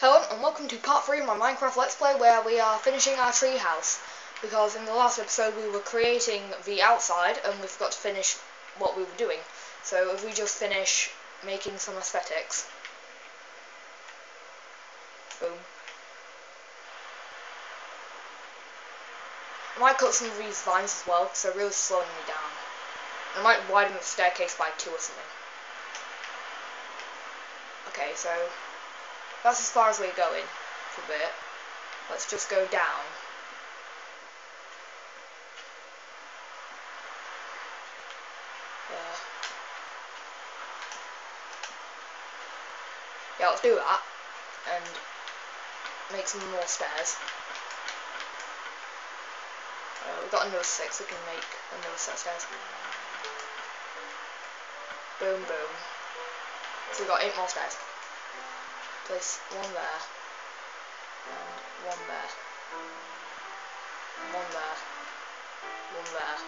Hello and welcome to part 3 of my Minecraft Let's Play where we are finishing our tree house. Because in the last episode we were creating the outside and we forgot to finish what we were doing. So if we just finish making some aesthetics. Boom. I might cut some of these vines as well because they're really slowing me down. I might widen the staircase by 2 or something. Okay, so that's as far as we're going for a bit. Let's just go down. Uh, yeah, let's do that. And make some more stairs. Uh, we've got another six, we can make another set of stairs. Boom, boom. So we've got eight more stairs place one there, and one there, one there, one there.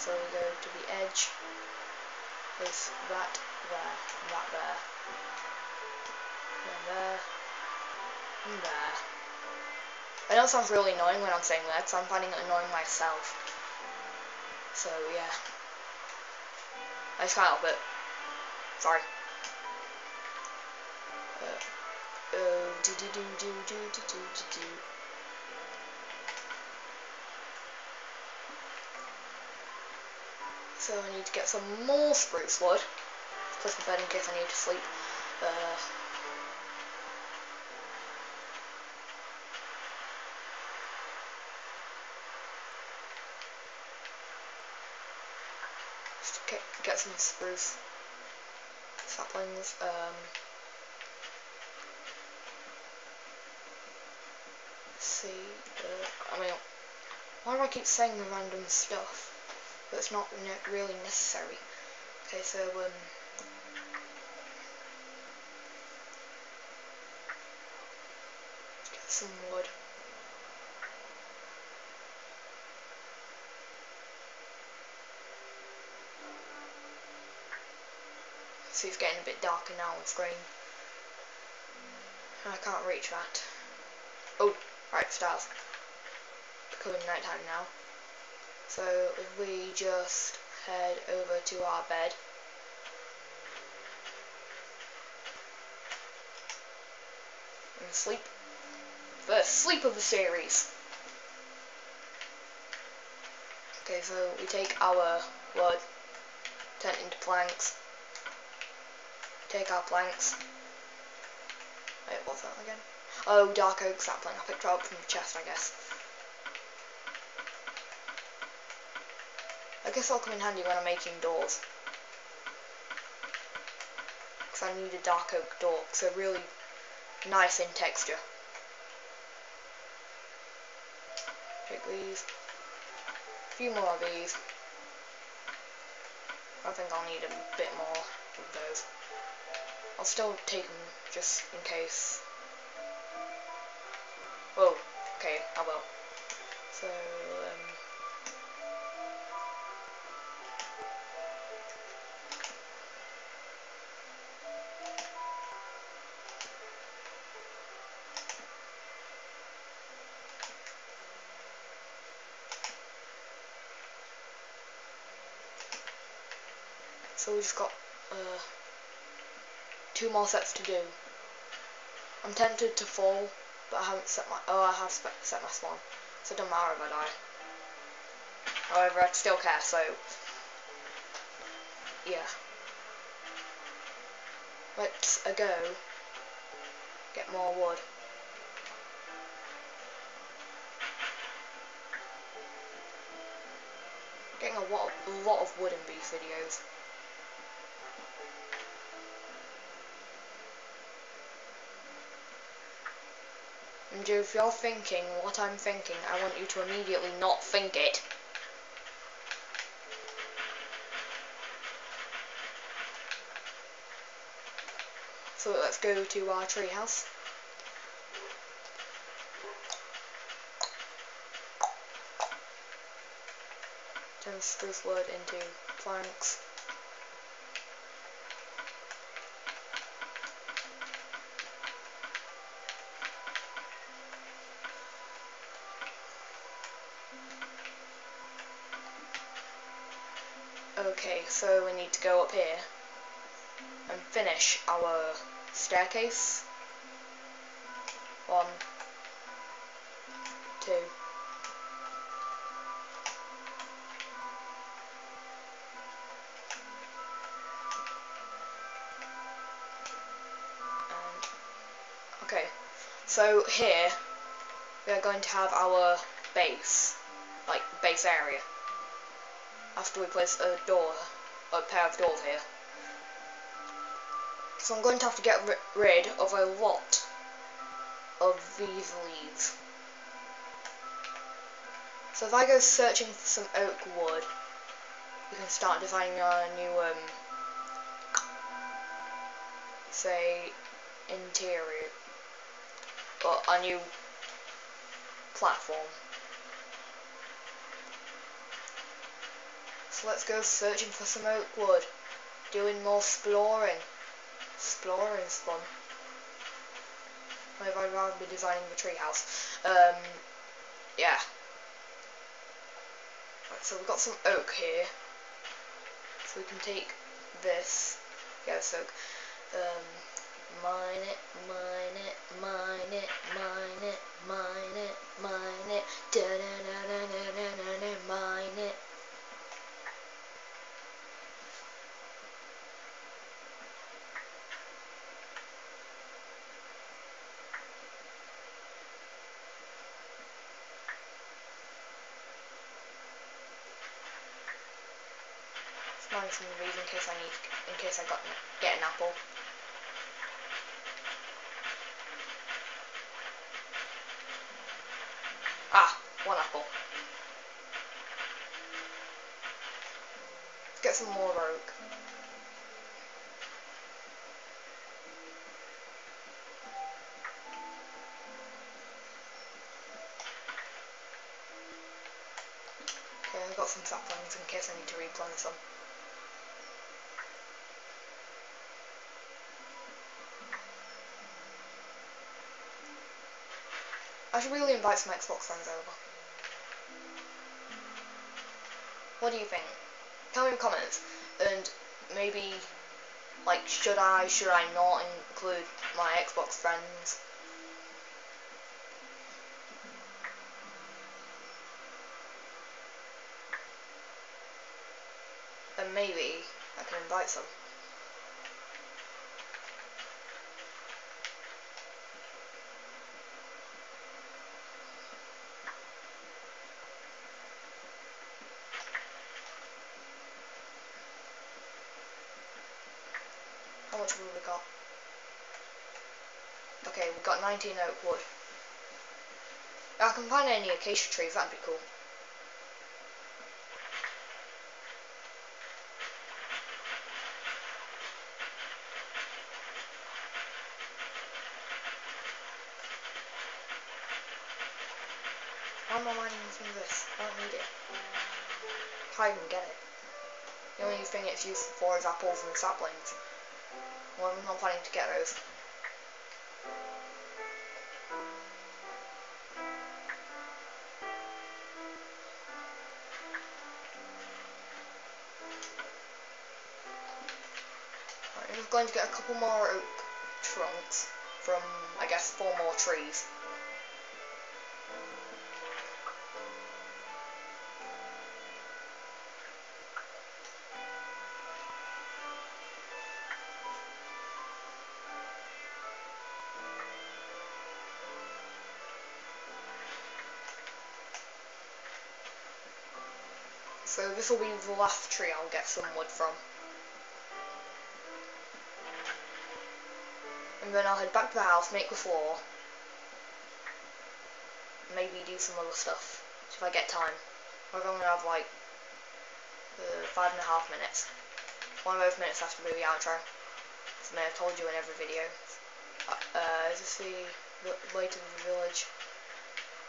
So we go to the edge, place that there, and that there, and there, and there. I know it sounds really annoying when I'm saying that, because I'm finding it annoying myself. So, yeah. I just can't help it. Sorry. do do do do do do do do. So I need to get some more spruce wood. Put my bed in case I need to sleep. Uh, get, get some spruce saplings. Um, see, I mean, why do I keep saying the random stuff? That's not really necessary. Okay, so, um, get some wood. See, it's getting a bit darker now on screen. I can't reach that. Oh, Right, stars. Becoming nighttime now. So we just head over to our bed. And sleep. First sleep of the series. Okay, so we take our wood, turn it into planks. Take our planks. Wait, what's that again? Oh, Dark Oak sapling. I picked it up from the chest, I guess. I guess I'll come in handy when I'm making doors. Because I need a dark oak door, they're really nice in texture. Take these. A few more of these. I think I'll need a bit more of those. I'll still take them just in case Oh, okay, I will. So, um, So we've got uh, two more sets to do. I'm tempted to fall but I haven't set my, oh I have set my spawn, so it doesn't matter if I die. However, I'd still care, so, yeah. Let's a go, get more wood. Getting a lot of, a lot of wood in these videos. And if you're thinking what I'm thinking, I want you to immediately not think it. So let's go to our treehouse. Turn spruce wood into planks. So we need to go up here and finish our staircase. One, two, Okay, so here we are going to have our base, like base area. After we place a door, a pair of doors here. So I'm going to have to get rid of a lot of these leaves. So if I go searching for some oak wood, we can start designing our new, um, say, interior but a new platform. So let's go searching for some oak wood, doing more exploring. Exploring is fun. Maybe I'd rather be designing the treehouse. Um, yeah. Right, so we've got some oak here. So we can take this. Yeah, so um, mine it, mine Mine some of these in case I need, in case I got get an apple. Ah, one apple. Let's get some more oak. Okay, I've got some saplings in case I need to replant some. I should really invite some Xbox friends over. What do you think? Tell me in the comments. And maybe, like, should I, should I not include my Xbox friends? And maybe I can invite some. How much we got? Okay, we've got 19 oak wood. I can find any acacia trees, that'd be cool. How am I mining from this? I don't need it. Can't even get it. The only thing it's used for is apples and saplings. Well, I'm not planning to get those. Right, I'm going to get a couple more oak trunks from, I guess, four more trees. So this will be the last tree I'll get some wood from. And then I'll head back to the house, make the floor. Maybe do some other stuff, if I get time. I've only have like uh, five and a half minutes. One of those minutes has to be the outro. As I have told you in every video. Uh, is this the way to the village?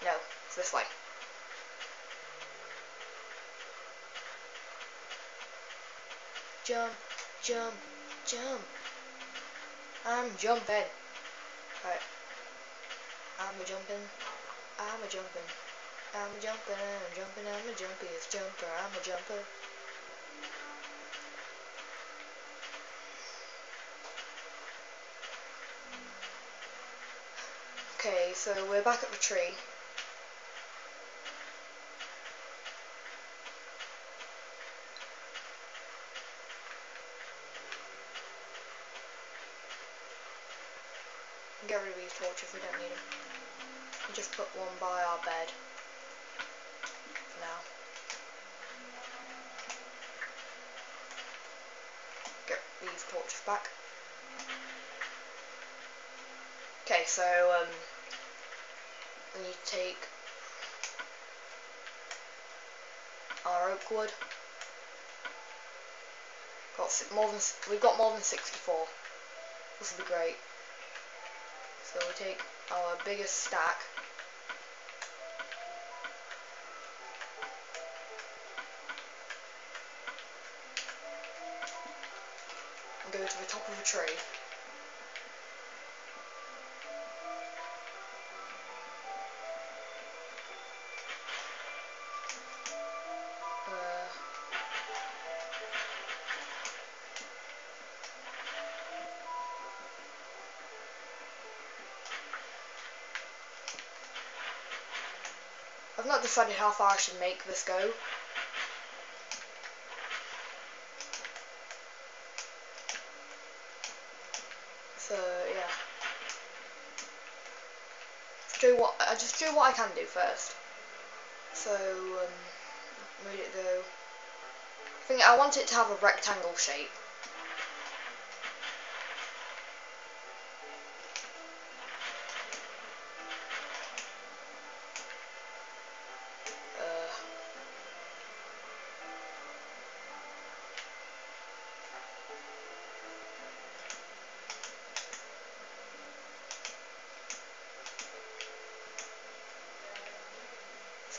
No, it's this way. jump, jump, jump. I'm jumping. Alright. I'm a jumping. I'm a jumping. I'm a jumping. I'm jumping. I'm a jumper. I'm a jumper. Okay, so we're back at the tree. Get rid of these torches, we don't need them. We just put one by our bed. For now. Get these torches back. Okay, so um, we need to take our oak wood. Got more than we've got more than 64. This would be great. So we take our biggest stack. And go to the top of the tree. I've not decided how far I should make this go. So yeah. Do what I just do what I can do first. So um, made it go. I think I want it to have a rectangle shape.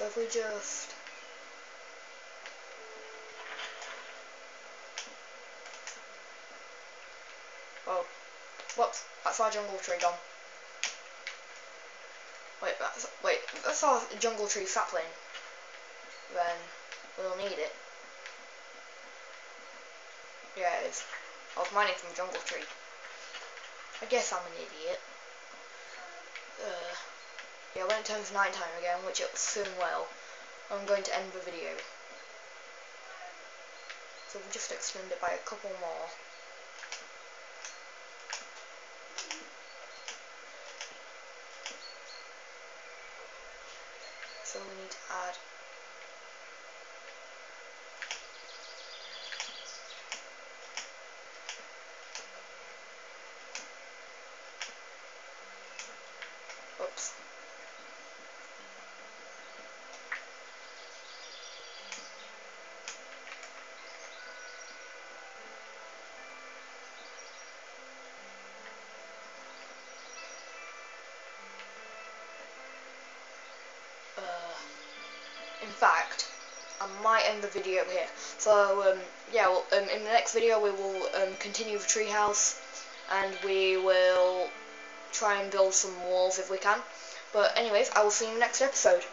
So if we just Oh, whoops, that's our jungle tree gone. Wait, that's, wait, that's our jungle tree sapling. Then we'll need it. Yeah, it is. I was mining from jungle tree. I guess I'm an idiot. Uh, yeah, when it turns nighttime again, which it soon will, I'm going to end the video. So we'll just extend it by a couple more. So we need to add Oops. Uh, in fact, I might end the video here. So, um, yeah, well, um, in the next video we will um, continue the treehouse, and we will try and build some walls if we can. But anyways, I will see you in the next episode.